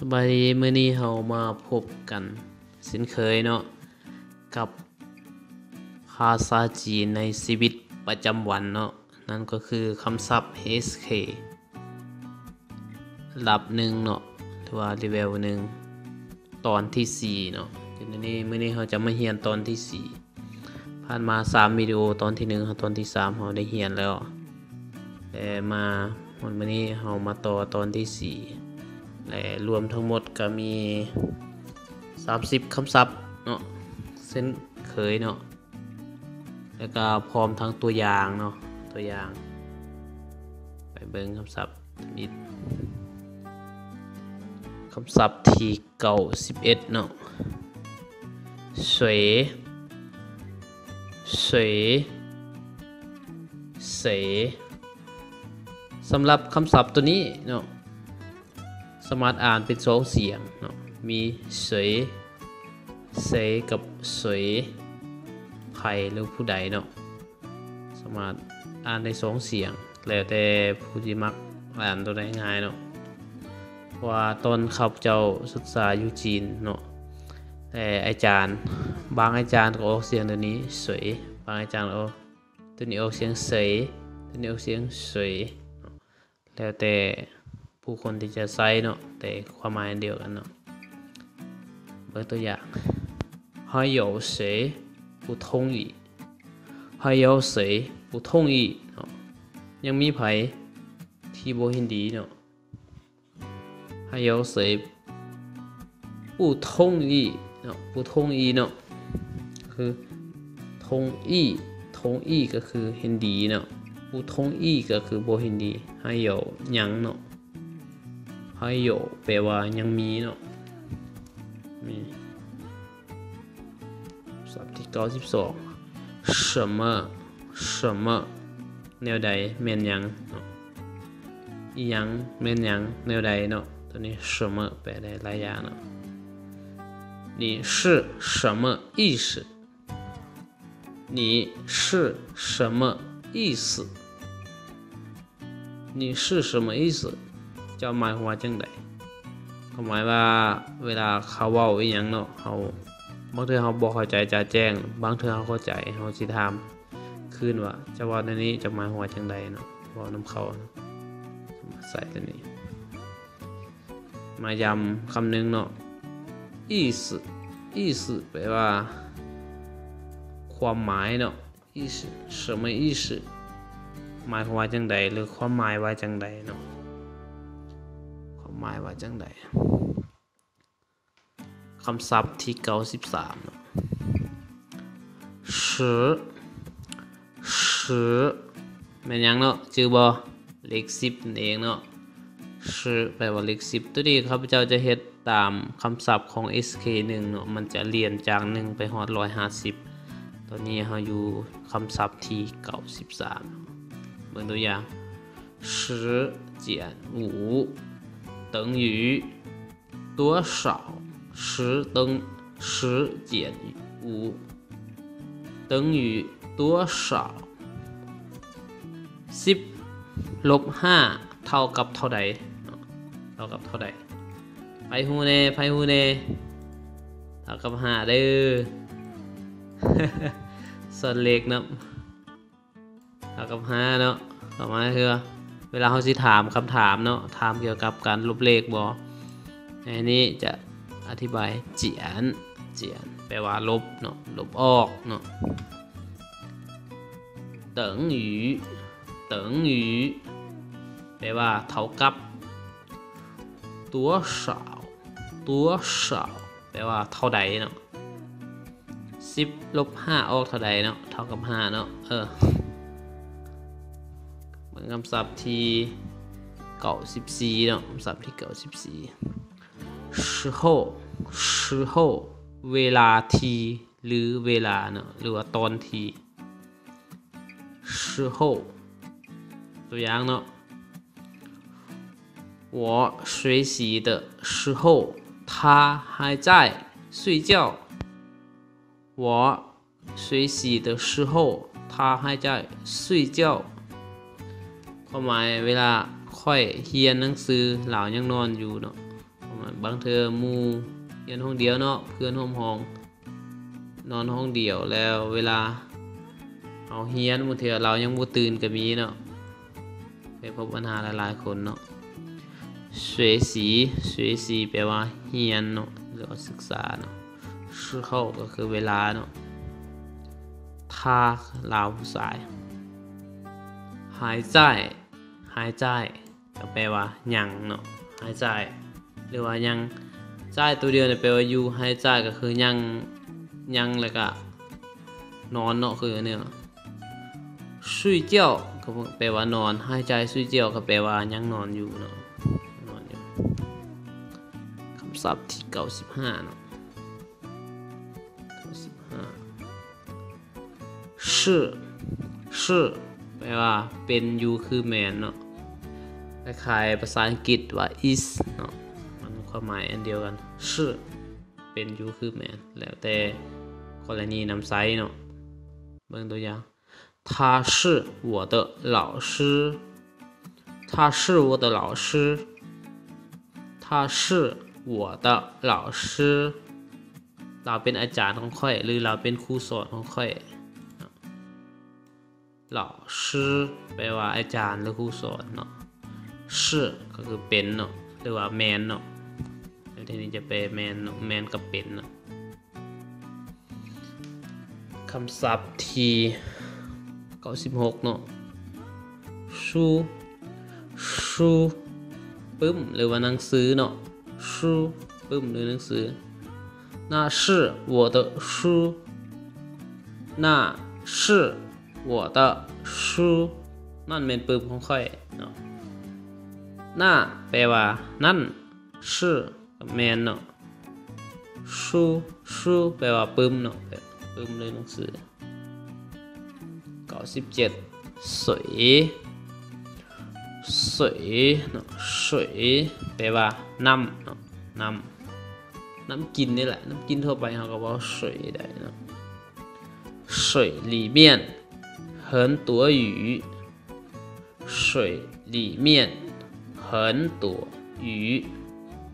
สบายดีมื้อนี้เรามาพบกันสินเคยเนาะกับภาษาจีนในชีวิตประจำวันเนาะนั่นก็คือคำศัพท์ HK ระดับหนึ่งเนาะถือว่าเลเวลหนึ่งตอนที่4เนาะทีนี้มื้อนี้เราจะมาเรียนตอนที่ 4 ผ่านมา 3วิดีโอตอนที่1กับตอนที่3เราได้เรียนแล้วแต่มาวันมื้อนี้เรามาต่อตอนที่ 4 และรวมทั้งหมดก็มี 30คำศัพท์เนาะเส้นเคยเนาะแล้วก็พร้อมทั้งตัวอย่างเนาะตัวอย่าง ไปเบิ่งคำศัพท์มีคำศัพท์ที่เก่า11เนาะ水水เสสำหรับคำศัพท์ตัวนี้เนาะ สามารถอ่านเป็นสองเสียงเนาะมีเสยเสยกับเสยใครหรือผู้ใดเนาะสามารถอ่านได้สองเสียง แล้วแต่ผู้ที่มักอ่านตัวใดง่ายเนาะพราะว่าตอนเขับเจ้าศึกษาอยู่จีนเนาะแต่อาจารย์บางอาจารย์ก็ออกเสียงตัวนี้เสยบางอาจารย์ออกตัวนี้ออกเสียงเสยตัวนี้ออกเสียงเสยแล้วแต่ ผู้คนที่จะใช้เนาะแต่ความหมายอันเดียวกันเนาะเบิ่งตัวอย่าง还有谁不同意还有谁不同意เนาะยังมีไผที่บ่เห็นดีเนาะ还有谁不同意เนาะ不同意เนาะคือ同意同意ก็คือเห็นดีเนาะ不同意ก็คือบ่เห็นดี还有ยังเนาะ 还有แปลว่ายังมีเนาะมีศัพท์ที่92什么什么แนวใดแม่นหยังเนาะอีหยังแม่นหยังแนวใดเนาะตัวนี้什么แปลได้หลายอย่างเนาะ你是什么意思你是什么意思你是什么意思เ จ้าหมายความว่าจังใดเขาหมายว่าเวลาเขาเว้าอีหยังเนาะเขาบางเทื่อเขาบ่เข้าใจจะแจ้ง บางเทื่อเขาเข้าใจเขาสิถามคืนว่าเจะว่าในนี้จะหมายความว่าจังใดเนาะเว้านำเขาเนาะมาใส่ตัวนี้ มาย้ำคำหนึงเนาะ意思意思แปลว่า ความหมายเนาะ意思什么意思หมายความว่าจังใดหรือความหมายว่าจังใดเนาะ ควา มหมายว่าจังใดคำศัพท์ที่93เนาะสือสือแม่นหยังเนาะชื่อบ่เลข10นั่นเองเนาะสือแปลว่าเลข10ตัวนี้ข้าพเจ้าจะเฮ็ดตามคำศัพท์ของ SK1 เนาะมันจะเรียนจาก 1 ไปฮอด150 ตอนนี้เราอยู่คำศัพท์ที่93เบิ่งตัวอย่าง十减五 等于多少？十等十减五等于多少？สิบลบห้าเท่ากับเท่าใดเนาะเท่ากับเท่าใดไปฮูเน่ไปฮูเน่เท่ากับห้าเด้อ ส่วนเลขเนาะเท่ากับห้าเนาะต่อมาคือ เวลาเขาสิถามคำถามเนาะถามเกี่ยวกับการลบเลขบออันนี้จะอธิบายเจียนเจียนแปลว่าลบเนาะลบออกเนาะเติงหยูเติงหยูแปลว่าเท่ากับ ตัวสาวตัวสาวแปลว่าเท่าใดเนาะสิบลบห้าออกเท่าใดเนาะเท่ากับห้าเนาะเออ คำศัพท์ที่เก่าสิบสี่เนาะคำศัพท์ที่เก่าสิบสี่时候时候เวลาทีหรือเวลาเนาะหรือว่าตอนที时候ตัวอย่างเนาะ我学习的时候他还在睡觉我学习的时候他还在睡觉 ความหมายเวลาค่อยเฮียนหนังสือเหล่ายังนอนอยู่เนาะบางเธอมูเฮียนห้องเดียวเนาะเพื่อนห้องห้อง นอนห้องเดียวแล้วเวลาเอาเฮียนมูเธอเรายังบูตื่นก็มีเนาะไปพบปัญหาหลายๆคนเนาะเสวยสีเสวยสีแปลว่าเฮียนเนาะหรือศึกษาเนาะชื่อเข้าก็คือเวลาเนาะทาลาวผู้ชาย หายใจ หายใจก็แปลว่ายังเนาะหายใจ หรือว่ายังใจตัวเดียวเนี่ยแปลว่าอยู่หายใจก็คือยังยังแล้วก็นอนเนาะคือเนี่ยสุยเจียวก็แปลว่านอนหายใจสุยเจียวก็แปลว่ายังนอนอยู่เนาะนอนอยู่คำศัพท์ที่เก้าสิบห้าเนาะเก้าสิบห้า是是แปลว่าเป็นอยู่คือแมนเนาะ คล้ายๆภาษาอังกฤษว่า is เนาะ มันความหมายอันเดียวกัน是เป็นอยู่คือแมน แล้วแต่กรณีนำไซเนาะ เบิ่งตัวอย่าง他是我的老师他是我的老师他是我的老师เราเป็นอาจารย์ของค่อย หรือเราเป็นครูสอนของค่อย เหล่าชื่อแปลว่าอาจารย์หรือครูสอนเนาะ ชื่อก็คือเป็นเนาะหรือว่าแมนเนาะแล้วทีนี้จะแปลแมนเนาะแมนกับเป็นเนาะคำศัพท์ที่96เนาะชูชูปึ้มหรือว่าหนังสือเนาะชูปึ้มหรือหนังสือ那是我的书那是我的书นั่นเป็นปึ้มของค่อยเนาะ หน้าแปลว่า นั่นชื่อกับแมนเนาะชูชูแปลว่าปึ้มเนาะปึ้มเลยหนังสือเก้าสิบเจ็ดสวยสวยเนาะสวยแปลว่าน้ำเนาะน้ำน้ำกินนี่แหละ น้ำกินทั่วไปเขาก็บอกสวยได้เนาะ水里面很多鱼，水里面 很多鱼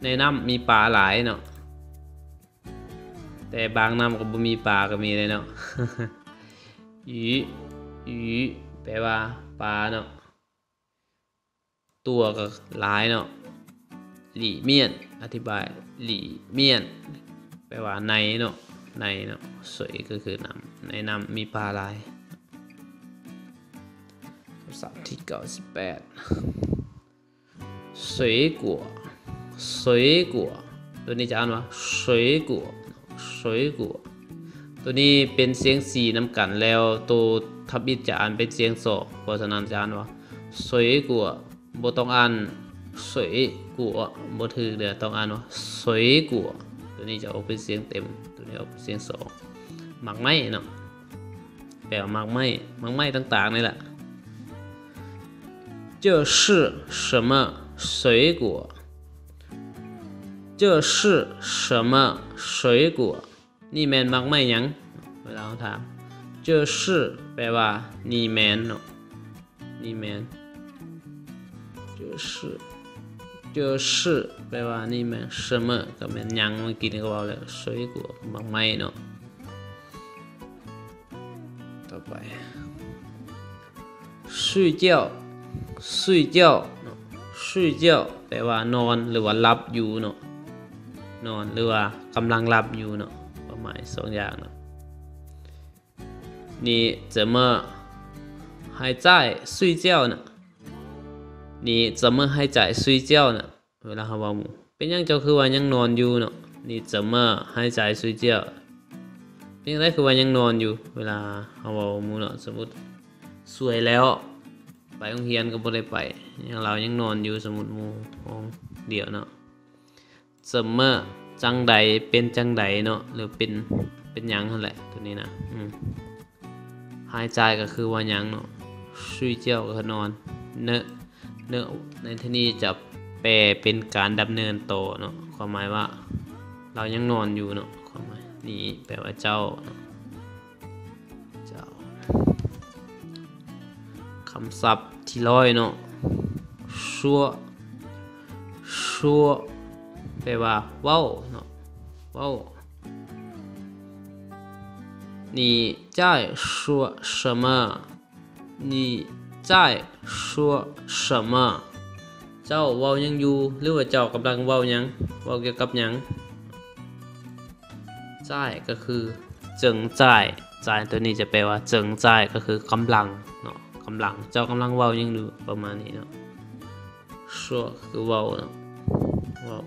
ในน้ำมีปลาหลายเนาะแต่บางน้ำก็บ่มีปลาก็มีเลยเนาะ หยูหยูแปลว่าปลาเนาะตัวก็หลายเนาะหลี่เมียนอธิบายหลี่เมียน แปลว่าในเนาะในเนาะสวยก็คือน้ำในน้ำมีปลาหลายคำศัพท์ที่เก้าสิบแปด 水果水果ตัวนี้จะอ่านว่า水果水果ตัวนี้เป็นเสียงสีน้ำกันแล้วตัวทับอิดจะอ่านเป็นเสียงโซเพราะฉะนั้นจะอ่านว่า水果บ่ต้องอ่าน水果บ่ถือเด้อต้องอ่านว่า水果ตัวนี้จะออกเป็นเสียงเต็ม ตัวนี้ออกเป็นเสียงสองหมักไม้เนาะแปลว่าหมักไม้หมักไม้ต่างๆนี่แหละ这是什么 水果这是什么水果นี่แมนหมักไม้หยังเวลาเขาถาม这是แปลว่านี่แมนเนาะนี่แมน这是这是แปลว่านี่แมน什么ก็แมนหยังเมื่อกี้นี่ก็บอกแล้ว水果หมักไม้เนาะต่อไป睡觉睡觉 เนาะ睡觉แปลว่านอนหรือว่าหลับอยู่เนาะนอนหรือว่ากำลังหลับอยู่เนาะความหมายสองอย่างเนาะ你怎么还在睡觉呢你怎么还在睡觉呢เวลาเขาว่าหมู่เป็นยังเจ้าคือว่ายังนอนอยู่เนาะ你怎么还在睡觉เป็นยังไงคือว่ายังนอนอยู่ เวลาเขาว่าหมู่เนาะสมมติสวยแล้ว ไปโรงเรียนก็บ่ได้ไป อย่างเรายังนอนอยู่สมุดมูของเดี่ยวเนาะเสมอจังใดเป็นจังใดเนาะหรือเป็นเป็นยังนั่นแหละตัวนี้นะหายใจก็คือว่ายังเนาะซุยเจ้าก็นอน เนอะเนอะในที่นี้จะแปลเป็นการดำเนินโตเนาะความหมายว่า เรายังนอนอยู่เนาะความหมายนี่แปลว่าเจ้าเจ้าคำศัพท์ที่ร้อยเนาะ ชัวชัว แปลว่าเว้าเนาะเว้า你在说什么你在说什么เจ้าเว้ายังอยู่หรือว่าเจ้ากำลังเว้ายังเว้าเกี่ยวกับหยังจ่ายก็คือเจิงจ่ายจ่ายตัวนี้จะแปลว่าเจิงจ่ายก็คือกำลังเนาะกำลังเจ้ากำลังเว้ายังอยู่ประมาณนี้เนาะ 说คือเว้าเนาะเว้า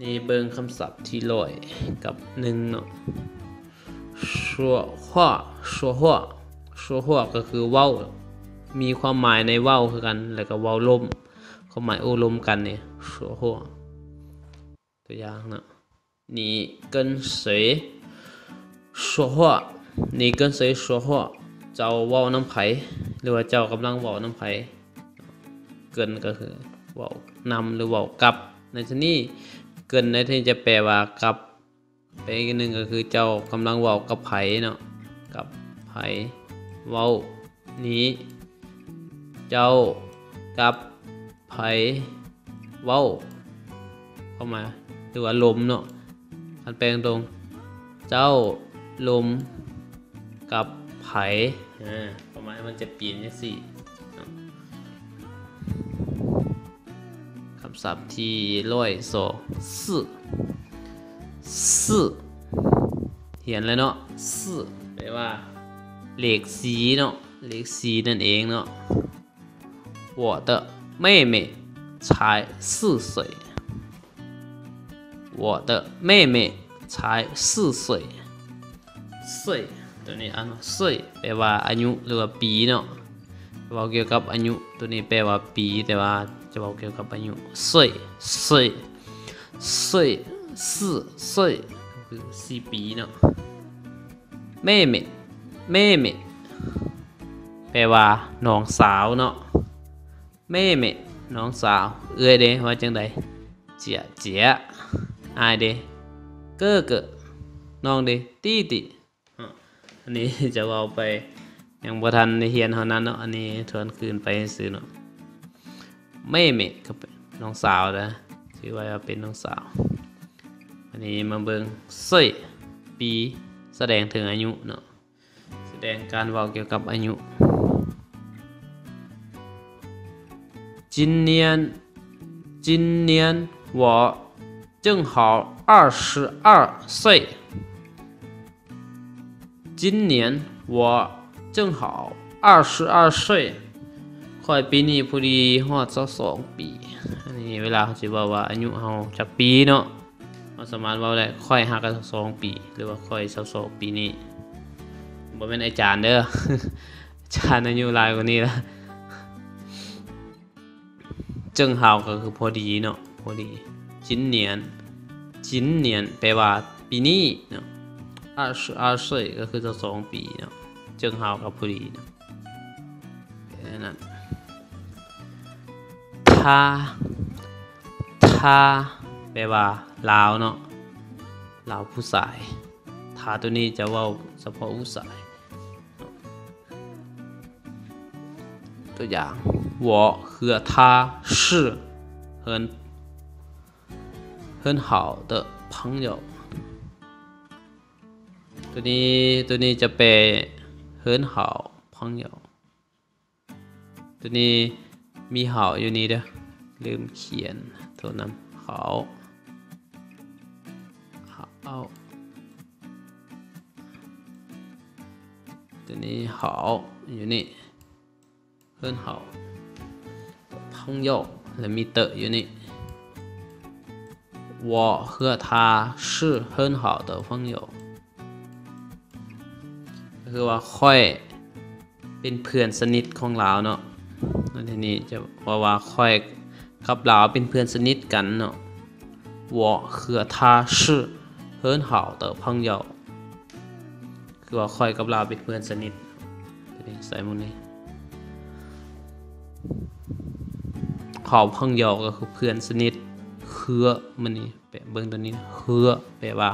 นี่เบิ่งคำศัพท์ที่ร้อยกับหนึ่งเนาะ说话说话说话ก็คือเว้า มีความหมายในเว้าคือกัน แล้วก็เว้าลมความหมายโอ้ลมกันเนี่ย说话ตัวอย่างเนาะ你跟谁说话你跟谁说话เจ้าเว้าน้ำไผหรือว่าเจ้ากำลังเว้าน้ำไผ เกินก็คือเว้านำหรือเว้ากับ ในที่นี้เกินในที่จะแปลว่ากับไปอีกหนึ่งก็คือเจ้ากำลังเว้ากับไผเนาะกับไผเว้านี้ เจ้ากับไผเว้า เข้ามาหรือว่าลมเนาะอันแปลงตรง เจ้าลมกับไผอ่าประมาณมันจะเปลี่ยนจังซี่ ศัพท์ที่ร้อยสองสี่สี่เขียนเลยเนาะสี่แปลว่าเลขสีเนาะเลขสีนั่นเองเนาะ 我的妹妹才四岁。我的妹妹才四岁。岁ตัวนี้อ่านว่า岁แปลว่าอายุหรือว่าปีเนาะเว้าเกี่ยวกับอายุตัวนี้แปลว่าปี แต่ว่า จะบอกเกี่ยวกับอายุเซ่สี่สี่สี่สี่คือสี่ปีเนาะแม่เมแม่เมแปลว่าน้องสาวเนาะแม่เมน้องสาว เอื้อยเดว่าจังไดเจียเจียอายเด้เก้อเก้อน้องเด้ตี้ติอันนี้จะเอาไปยังบ่ทันเฮียนเท่านั้นเนาะอันนี้ทวนคืนไปซื้อเนาะ แม่แม่ก็เป็นน้องสาวนะถือว่าเป็นน้องสาว อันนี้มาเบิ่งเส้ยปีแสดงถึงอายุเนาะแสดงการเว้าเกี่ยวกับอายุ 今年，今年我正好二十二岁。今年我正好二十二岁 ค่อยปีนี้พอดีฮอดสักสองปี อันนี้เวลาเขาสิว่าว่าอายุเขาจากปีเนาะเราสมารถว่าแหละค่อยหักกันสองปี หรือว่าค่อยสักสองปีนี้บ่เป็นอาจารย์เด้ออาจารย์อายุลายกว่านี้ละจึงเฮาก็คือพอดีเนาะพอดีจินเนียนจินเนียนแปลว่าปีนี้เนาะอาชอาชก็คือจะสองปีเนาะจึงเฮากับพอดีเนาะแค่นั้น 他他แปลว่าลาวเนาะลาวผู้ชาย他ตัวนี้จะเว่าเฉพาะผู้ชายตัวอย่าง我和他是很很好的朋友ตัวนี้ตัวนี้จะแปลเฮิรนเหาพังเหยาตัวนี้ มีเหาอยู่นี่เด้อลืมเขียนโทษนำเหาเหาตัวนี้เหาอยู่นี่เฮิรนเหา朋友และมีเตออยู่นี่我和他是很好的朋友ก็คือว่าค่อยเป็นเพื่อนสนิทของเราเนาะ แล้วทีนี้จะว่าว่าค่อยกับเราเป็นเพื่อนสนิทกันเนาะ我和他是很好的朋友คือว่าค่อยกับเราเป็นเพื่อนสนิททีนี้ใส่หมุนนี้ ขอพังยอก็คือเพื่อนสนิทเคือมันนี่แปลเบิ่งตัวนี้นะเคือแปลว่า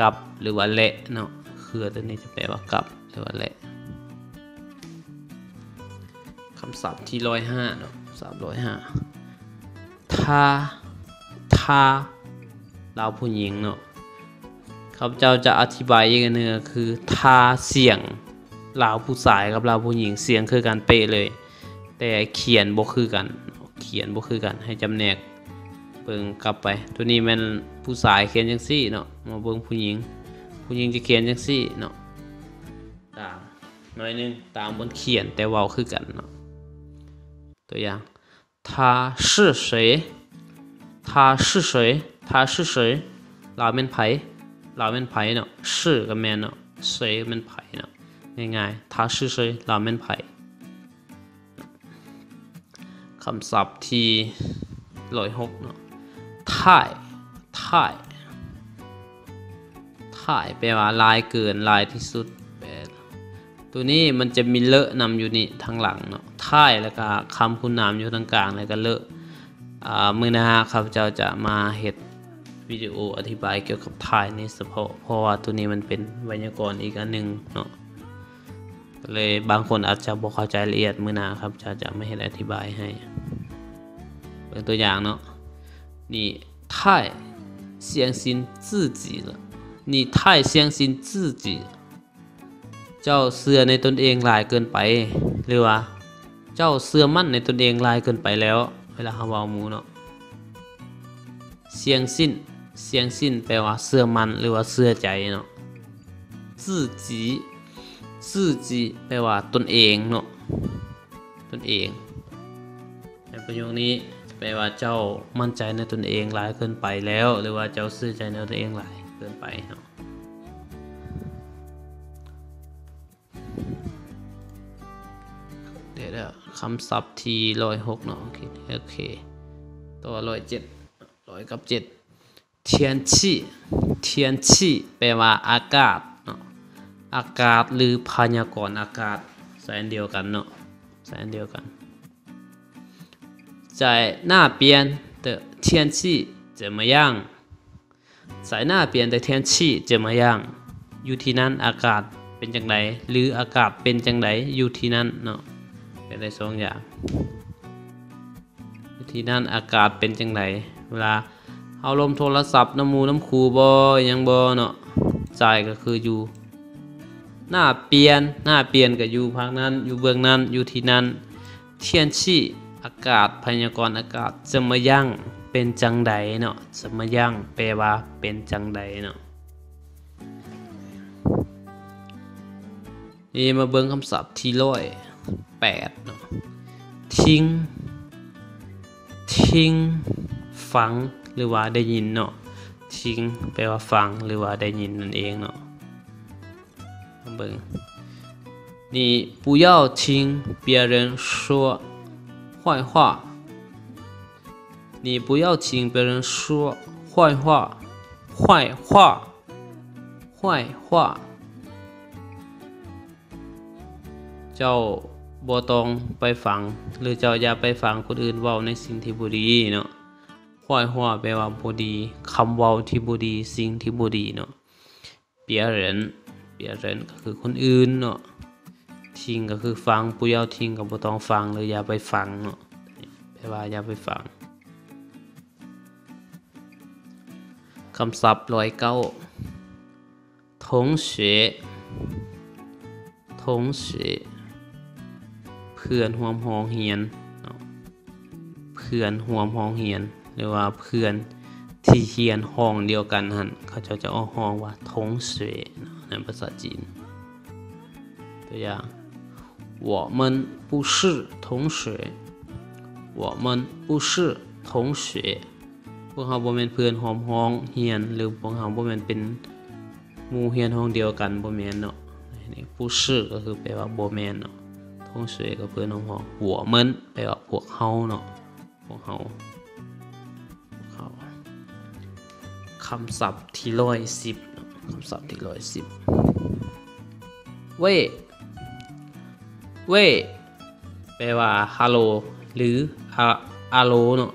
กับหรือว่าเละเนาะเคือตัวนี้จะแปลว่ากับหรือว่าเละ คำศัพท์ที่ร้อยห้าเนาะสามร้อยห้า他ท่าลาวผู้หญิงเนาะข้าพเจ้าจะอธิบายอีกอันหนึงก็คือท่าเสียงลาวผู้ชายกับลาวผู้หญิงเสียงคือกันเป๊ะเลย แต่เขียนบ่คือกัน เขียนบ่คือกันให้จำแนกเบิ่งกลับไป ตัวนี้ม่นผู้ชายเขียนจังซี่เนาะมาเบิ่งผู้หญิง ผู้หญิงจะเขียนจังซี่เนาะต่างหน่อยนึงตามบนเขียนแต่ว้าคือกันเนาะ ตัวอย่าง他是谁他是谁他是谁ลาวแม่นไผลาวแม่นไผเนาะชื่อก็แม่นเนาะ谁ก็แม่นไผเนาะง่ายๆ他是谁ลาวแม่นไผ คำศัพท์ที่ร้อยหกเนาะท่ายท่ายท่ายแปลว่าลายเกินลายที่สุดแปลตัวนี้มันจะมีเลอะนำอยู่นี่ทางหลังเนาะ ท่ายแล้วก็คำคุณนามอยู่ทางกลางแล้วก็เลอะอ่ามือหนะฮะข้าพเจ้าจะมาเฮ็ดวิดีโออธิบายเกี่ยวกับท่ายนี้เฉพาะเพราะว่าตัวนี้มันเป็นไวยากรณ์อีกอันหนึ่งเนาะ เลยบางคนอาจจะบอกเข้าใจละเอียดมือหนาครับจะจะไม่เห็นอธิบายให้เป็นตัวอย่างเนาะ你太相信自己了你太相信自己了เจ้าเสื่อในตนเองหลายเกินไป หรือว่า เ จ้าเสื่อมั่นในตนเองลายเกินไปแล้ว เวลาเขาเว้ามูเนาะเสียงสิ้นเสียงสิ้นแปลว่าเสื่อมั่นหรือว่าเสื่อใจเนาะซื่อจีซื่อจีแปลว่าตนเองเนาะตนเองในประโยคนี้แปลว่าเจ้ามั่นใจในตนเองหลายเกินไปแล้ว หรือว่าเจ้าเสื่อใจในตนเองหลายเกินไปเนาะเดี๋ยว คำศัพท์ที่ร้อยหกเนาะโอเคโอเคตัวร้อยเจ็ดร้อยกับเจ็ดเทียนชี่เทียนชี่แปลว่าอากาศเนาะ อากาศหรือพยากรณ์อากาศใส่อันเดียวกันเนาะใส่อันเดียวกัน在那边的天气怎么样在那边的天气怎么样อยู่ที่นั่นอากาศเป็นจังไดหรืออากาศเป็นจังไดอยู่ที่นั่นเนาะ เป็ได้สองอย่างที่นั่นอากาศเป็นจังไดเวลาเอาลมโทรศัพท์น้ำมูน้ำคูบอยังบ่เนาะใจก็คืออยู่ หน้าเปลี่ยนหน้าเปลี่ยนก็อยู่ภาคนั้น อยู่เบื้องนั้นอยู่ที่นั้น เทียนชี่อากาศพยากรณ์อากาศจะมายั่งเป็นจังใดเนาะจะมายั่งแปลว่าเป็นจังใดเนาะนี่มาเบิ่งคำศัพท์ที่ร้อย แปดเนาะทิ้ง ทิ้ง ฟัง หรือว่าได้ยินเนาะ ทิ้ง แปลว่าฟัง หรือว่าได้ยินนั่นเองเนาะ 本，你不要听别人说坏话。你不要听别人说坏话，坏话，坏话。เจ้า บ่ต้องไปฟัง หรือเจ้าอย่าไปฟังคนอื่นเว้าในสิ่งที่บ่ดีเนาะ坏话แปลว่าบ่ดีคำเว้าที่บ่ดีสิ่งที่บ่ดีเนาะ别人别人ก็คือคนอื่นเนาะทิ้งก็คือฟังปุยเอาทิ้งก็บ่ต้องฟังหรืออย่าไปฟังเนาะแปลว่าอย่าไปฟังคำศัพท์ร้อยเก้า同学同学 เพื่อนห่วมห้องเฮียนเนาะเพื่อนห่วมห้องเฮียน หรือว่าเพื่อนที่เฮียนห้องเดียวกันหันเขาจะจะเอาห้องว่าทงเสวยในภาษาจีนตัวอย่าง我们不是同学我们不是同学พวกเขาบ่แม่นเพื่อนหอมห้องเฮียน หรือพวกเขาบ่แม่นเป็นหมู่เฮียนห้องเดียวกันบ่แม่นเนาะนี่ผู้ชื่อก็คือแปลว่าบ่แม่นเนาะ ทงเสวยก็เพื่อนห้องหอหัวมันแปลว่าพวกเฮาเนาะพวกเฮาเฮาคำศัพท์ที่ร้อยสิบคำศัพท์ที่ร้อยสิบเว่เว่แปลว่าฮัลโหลหรืออะอาโลเนาะ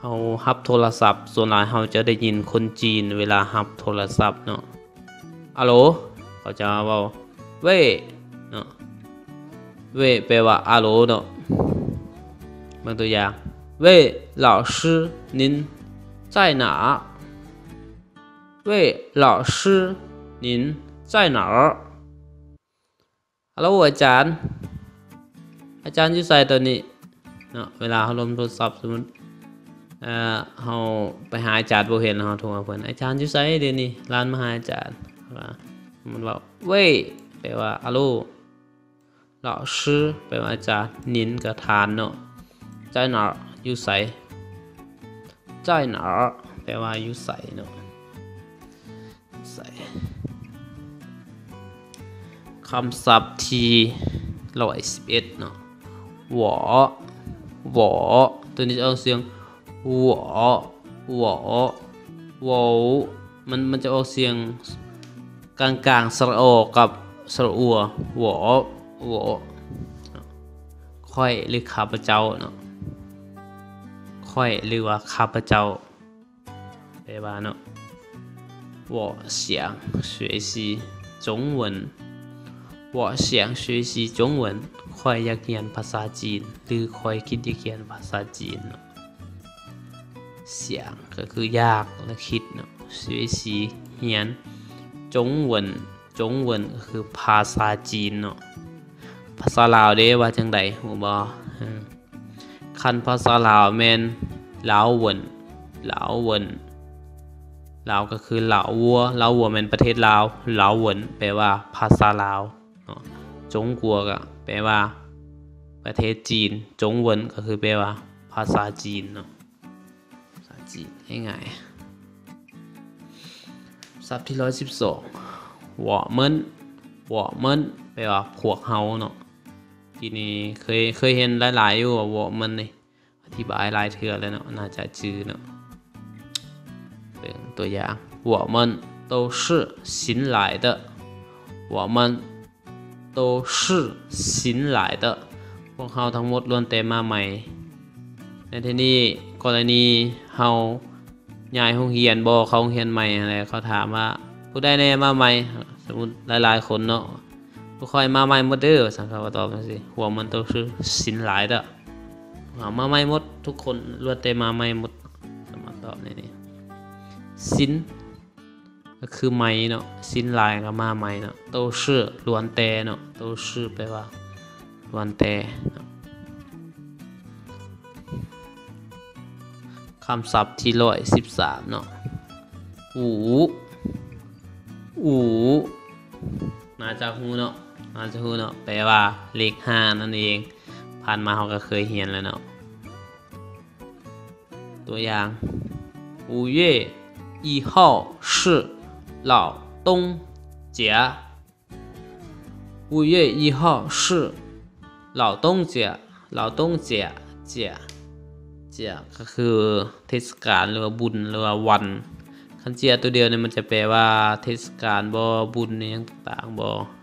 เราฮับโทรศัพท์ ส่วนใหญ่เราจะได้ยินคนจีนเวลาฮับโทรศัพท์เนาะอาโลเขาจะว่าเว่ เว่แปลว่าอาโลเนาะบางตัวอย่างเว่老师您 在哪位老师您在哪儿ฮัลโหลอาจารย์ อาจารย์อยู่ใส่ตัวนี้เนาะเวลาเขาลมโทรศัพท์สมมติเอ่อเขาไปหาอาจารย์บ่เห็นเขาโทรมาเพิ่นอาจารย์อยู่ไสเดี๋ยวนี้ร้านมาหาอาจารย์ว่ามันว่าเว้ยแปลว่าฮัลโหล 老师แปลว่าอาจารย์นินก็ทานเนาะ在哪儿อยู่ไส在哪儿แปลว่าอยู่ไสเนาะไสคำศัพท์ที่ร้อยสิบเอ็ดเนาะหวอหวอตัวนี้จะออกเสียงหวอหวอหวอมันมันจะออกเสียงกลางกลางๆสระโอกับสระอัวหวอ หวอค่อยหรือข้าพเจ้าเนาะค่อยหรือว่าข้าพเจ้าแปลว่าเนาะ我想学习中文我想学习中文ค่อยอยากเรียนภาษาจีน หรือค่อยคิดอยากเรียนภาษาจีนเนาะเสียงก็คือยากและคิดเนาะ学习เรียนจงเวนจงเวนก็คือภาษาจีนเนาะ ภาษาลาวเด้ว่าจังใดฮู้บ่อืมคันภาษาลาวแมนลาววนลาววนลาวก็คือลาววัวลาววัวแมนประเทศลาวลาววนแปลว่าภาษาลาวจงกัวก็แปลว่า ประเทศจีน จงวนก็คือแปลว่า ภาษาจีนเนาะภาษาจีนง่ายๆศัพท์ที่ร้อยสิบสองวอเมินวอเมินแปลว่าพวกเฮาเนาะ ทีนี้เคยเคยเห็นหลายๆอยู่ว่าหวอเมินนี่อธิบายหลายเทื่อแล้วเนาะน่าจะจื้อเนาะเป็นตัวอย่าง我们都是新来的我们都是新来的พวกเขาทั้งหมดล้วนแต่มาใหม่ ในที่นี้กรณีเฮาย้ายห้องเรียนบ่เขาโรงเรียนใหม่อะไรเขาถามว่าผู้ใดแน่มาใหม่ สมมุติหลายๆคนเนาะ 不快มาไม่หมดเด้อสังเขาตอบมาสิหัวมันต้อสินหลเด้อมาไม่หมดทุกคนล้วนแต่มาไม่หมดมาตอบในนี้สินก็คือใหม่เนาะสินหลก็มาใหม่เนาะโตชื่อล้วนแต่เนาะโตชื่อแปลว่าล้วนแต่คำศัพท์ที่ร้อยสิบสามเนาะอูอูมาจากหูเนาะ น่าจะฮู้เนาะแปลว่าเลขห้านั่นเอง ผ่านมาเขาก็เคยเรียนแล้วเนาะตัวอย่าง五月一号是老东节。五月一号是老东节，老东节节节ก็คือเทศกาลหรือว่าบุญหรือว่าวันคันเจียตัวเดียวเนี่ยมันจะแปลว่าเทศกาลบ่บุญเนี่ยต่างๆบ่นะ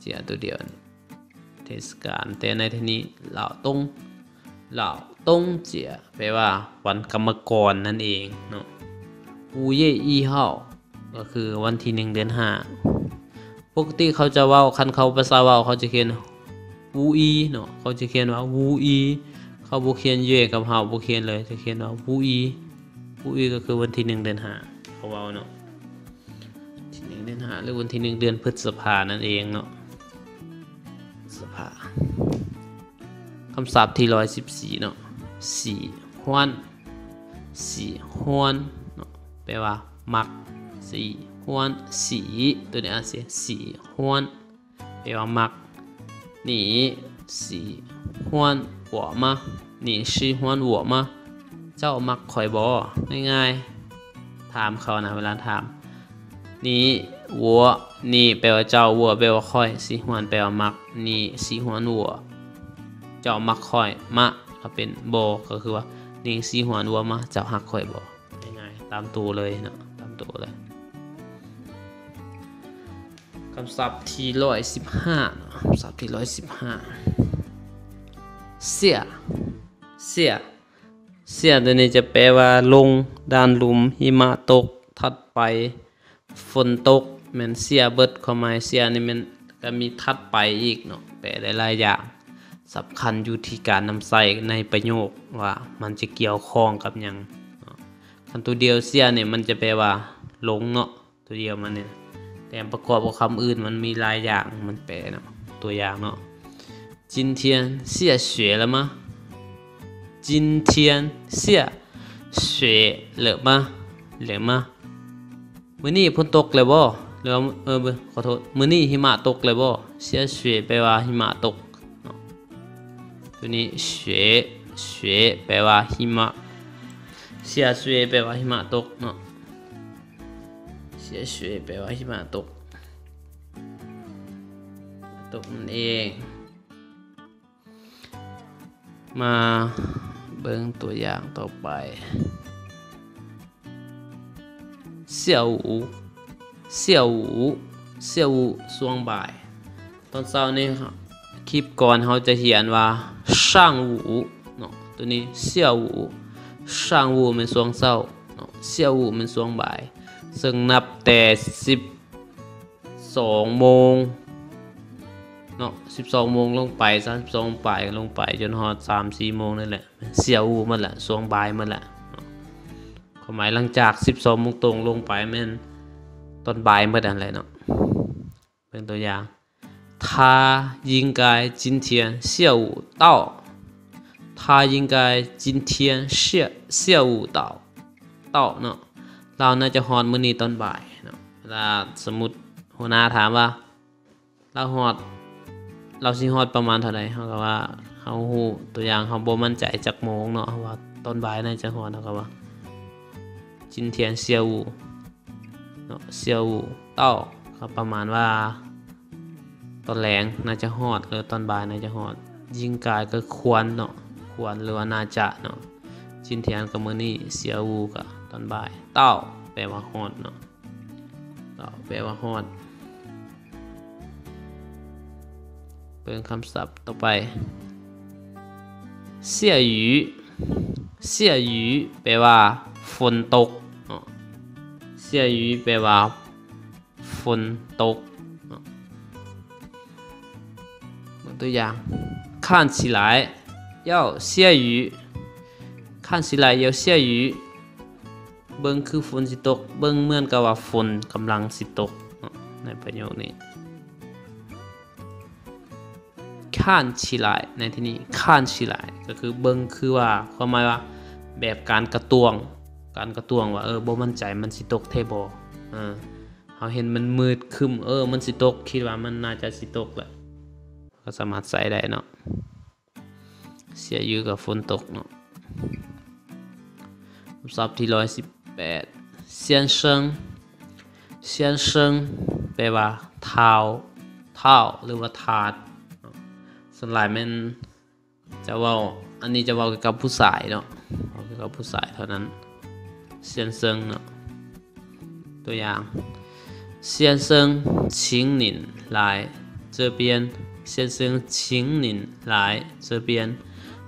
เจียตัวเดียวนี่เทศกาลแต่ในที่นี้เหล่าตงเหล่าตงเจียแปลว่าวันกรรมกรนั่นเองเนาะอูเย่อีเฮาก็คือวันที่หนึ่งเดือนห้าปกติเขาจะว่าคันเขาภาษาเว่าเขาจะเขียนวูอีเนาะเขาจะเขียนว่าวูอีเขาบุเขียนเย่กับเฮาบุเขียนเลยจะเขียนว่าวูอีวูอีก็คือวันที่หนึ่งเดือนห้าเขาว่าเนาะที่หนึ่งเดือนห้าหรือวันที่หนึ่งเดือนพฤษภานั่นเองเนาะ คำศัพท์ที่ร้อยสิบสี่เนาะสี่ห้วนสี่ห้วนเนาะแปลว่ามักสี่ห้วนสีตัวนี้อ่านเสียสี่ห้วนแปลว่ามักนี่สี่ห้วนหัวมานี่ชื่วนหัวมาเจ้ามักคอยบอง่ายๆถามเขานะเวลาถาม นี่วัวนี่แปลว่าเจ้าวัวแปลว่าค่อยสีหวนแปลว่ามักนี่สีหวนวัว เจ้ามักค่อย มะก็เป็นโบก็คือว่านี่สีหวนวัวมาเจ้าหักค่อยบ่ง่ายๆตามตัวเลยเนาะตามตัวเลยคำศัพท์ที่ร้อยสิบห้าคำศัพท์ที่ร้อยสิบห้าเสียเสียเสียตัวนี้จะแปลว่าลงด้านลุมหิมะตกถัดไป ฝนตกแมันเสียเบิดความหมายเสียนี่มันก็มีถัดไปอีกเนาะแปลได้หลายอย่างสำคัญอยู่ที่การนำใส่ในประโยคว่ามันจะเกี่ยวข้องกับหยัง เนาะ คันตัวเดียวเสียเนี่ยมันจะแปลว่าหลงเนาะตัวเดียวมันเนี่ยแต่ประกอบกับคำอื่นมันมีหลายอย่างมันแปลเนาะตัวอย่างเนาะ今天下雪了吗今天下雪了吗了吗 มื้อนี้พ่นตกเลยบ่หลือเออขอโทษมื้อนี้หิมะตกเลยบ่เสียเสวยแปลว่าหิมะตกตัวนี้เสวยเสวยแปลว่าหิมะเสียเสวยแปลว่าหิมะตกเนาะเสียเสวยแปลว่าหิมะตก ตกนั่นเองมาเบิ่งตัวอย่างต่อไป เสี่ยวอูเสี่ยวอูเสี่ยวอูช่วงบ่าย ตอนเช้านี้คลิปก่อนเขาจะเขียนว่าช่างอูเนาะตัวนี้เสี่ยวอูช่างอูมันช่วงเช้าเนาะเสี่ยวอูมันช่วงบ่าย ซึ่งนับแต่สิบสองโมงเนาะสิบสองโมงลงไปสามสิบสองไปลงไปจนฮอดสามสี่โมงนั่นแหละเสี่ยวอูมันแหละช่วงบ่ายมันแหละ เนาะความหมายหลังจากสิบสองโมงตรงลงไปแม่นตอนบ่ายเมื่อนั้นแหละเนาะเป็นตัวอย่าง他应该今天下午到他应该今天下下午到到เนาะ เราน่าจะฮอดมื้อนี้ตอนบ่ายเนาะเวลาสมมุติหัวหน้าถามว่า เราฮอด เราสิฮอดประมาณเท่าใดเฮาก็ว่าเฮาฮู้ตัวอย่างเฮาบ่มั่นใจจักโมงเนาะว่าตอนบ่ายน่าจะฮอดเฮาก็ว่า จินเทียนเซียวอูเซียวอูเต้าครัประมาณว่า ตอนแรงน่าจะหอดเออตอนบ่ายน่าจะหอด ยิงกายก็ควรเนาะควรหรือว่าน่าจะเนาะจินเทียนกับมือนี่เซียวอูกัตอนบ่าย เต้าแปลว่าหอดเนาะเต้าแปลว่าหอดเป็นคำศัพท์ต่อไปเสี่ยหยูเสี่ยหยูแปลว่าฝนตก เสี่ยหยูแปลว่าฝนตกเนาะเหมือนตัวอย่าง看起来要下雨看起来要下雨เบิ่งคือฝนสิตก เบิ่งเหมือนกับว่าฝนกำลังสิตกเนาะในประโยคนี้ข้านชิลายในที่นี้ข้านชิลายก็คือเบิ่งคือว่าความหมายว่าแบบการกระตวง การกระตวงว่าเออบ่มั่นใจมันสิตกเทบ่เออเฮาเห็นมันมืดคึมเออ มันสิตก คิดว่ามันน่าจะสิตกแหละก็สามารถใส่ได้เนาะเสียอยู่กับฝนตกเนาะศัพท์ที่ร้อยสิบแปดเซียนเซิงเซียนเซิงแปลว่าเท้าเท้าหรือว่าถาดส่วนหลายมันจะว่าอันนี้จะว่าเกี่ยวกับผู้ชายเนาะเกี่ยวกับผู้ชายเท่านั้น เซียนเซิงเนาะตัวอย่าง先生请您来这边先生请您来这边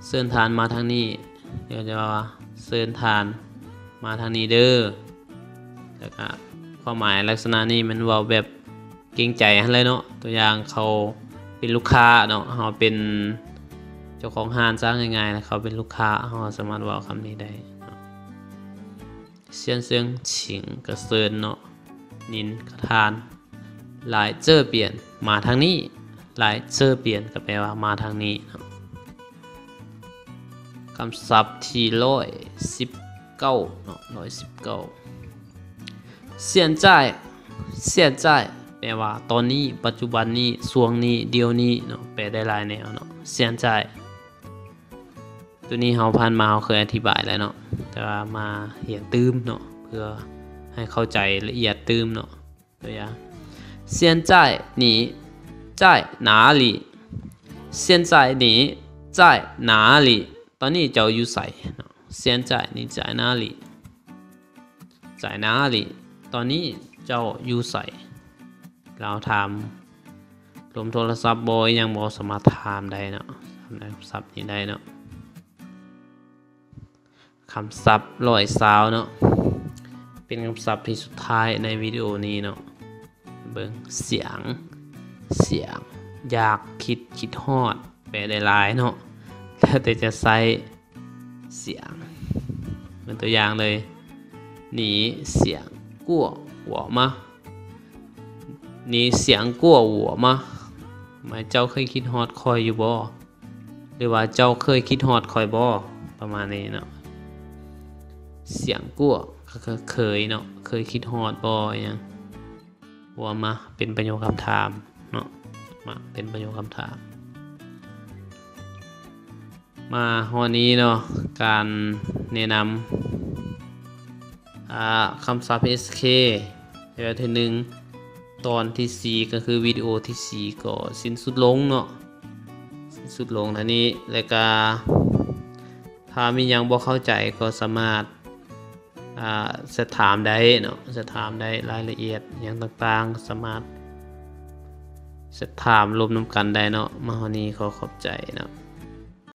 เชิญทานมาทางนี้เดี๋ยวจะว่า เชิญทานมาทางนี้เด้อแล้วก็ความหมายลักษณะนี้มันเว่าแบบเกรงใจหั่นเลยเนาะ ตัวอย่างเขาเป็นลูกค้าเนาะเขาเป็นเจ้าของห้างซะง่ายๆนะเขาเป็นลูกค้าเขาสามารถเว่าคำนี้ได้ 先生请ยนเซิงฉิงกระเซินเนาะนินทานหายเมาทางนี้หายเก็แปลว่ามาทางนี้คำศัพท์ที่ร้อยสิบเก้าเนาะร้อยสิบเก้าเซียนใจเซียนใจแปลว่าตอนนี้ปัจจุบันนี้สวงนี้เดียวนี้เนาะแปลได้หลายแนวเนาะเซียนใจตัวนี้เราผ่านมาเราเคยอธิบายแล้วเนาะ แต่ว่ามาเหียนตื้มเนาะเพื่อให้เข้าใจละเอียดตื้มเนาะตัวอย่าง现在你在哪里现在你在哪里ตอนนี้เจ้าอยู่ใส่现在你在哪里在哪里ตอนนี้เจ้าอยู่ใส่เราถามรวมโทรศัพท์บอยยังบอสามารถถามได้เนาะทำได้คำศัพท์นี้ได้เนาะ คำศัพท์ร้อยสาวเนาะเป็นคำศัพท์ที่สุดท้ายในวิดีโอนี้เนาะเบิ่งเสียงเสียง อยากคิดคิดฮอดแปลได้หลายเนาะแล้วแต่จะใส่เสียงเป็นตัวอย่างเลยหนีเสียงกั่วหัวมาหนีเสียงกั่วหัวมาหมายเจ้าเคยคิดฮอดคอยอยู่บ่หรือว่าเจ้าเคยคิดฮอดคอยบ่ประมาณนี้เนาะ เสียงกั่วก็เคยเนาะเคยคิดฮอดบ่อยังหัวมาเป็นประโยคคำถามเนาะมาเป็นประโยคคำถาม มาวันนี้เนาะการแนะนำคำศัพท์ SK เดี๋ยวทีหนึ่งตอนที่ 4 ก็คือวิดีโอที่ 4 ก็สิ้นสุดลงเนาะสิ้นสุดลงท่านี้แล้วก็ถ้ามียังบ่เข้าใจก็สามารถ จะถามได้เนาะจะถามได้รายละเอียดอย่างต่างๆ สามารถจะถามรวมนำกันได้เนาะมาวันนี้ขอขอบใจเนาะ